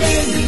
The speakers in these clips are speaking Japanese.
Hallelujah.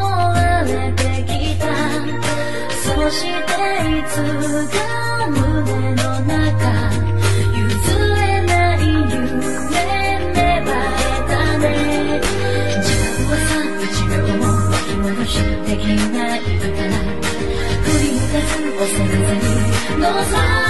していつか胸の中譲れない夢芽生えたね時間はさ1秒も巻き戻しでないから。振りすおせに。のさ